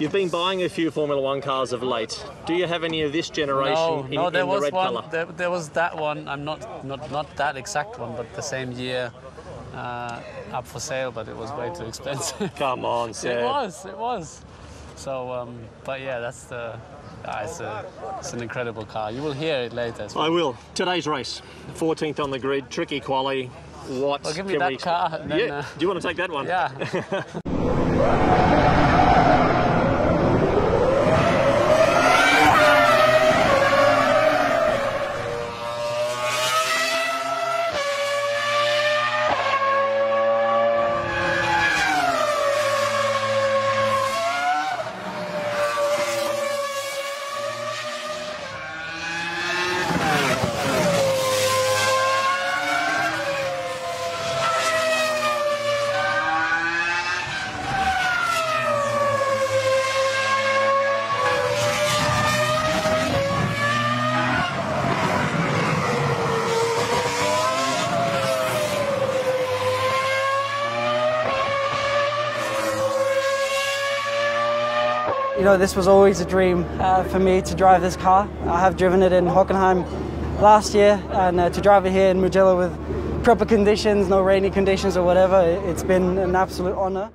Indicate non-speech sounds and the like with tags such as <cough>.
You've been buying a few Formula One cars of late. Do you have any of this generation No, in, no, there in the was red one. colour? There, there was that one. I'm not, not, not that exact one, but the same year, uh, up for sale. But it was way too expensive. <laughs> Come on, it was, it was. So, um, but yeah, that's the. ah, it's, a, it's an incredible car. You will hear it later. Well. I will. Today's race, 14th on the grid, tricky quali. What Well, give me that we car <laughs> then, yeah. uh, Do you want to take that one? Yeah. <laughs> You know, this was always a dream uh, for me to drive this car. I have driven it in Hockenheim last year, and uh, to drive it here in Mugello with proper conditions, no rainy conditions or whatever, it's been an absolute honour.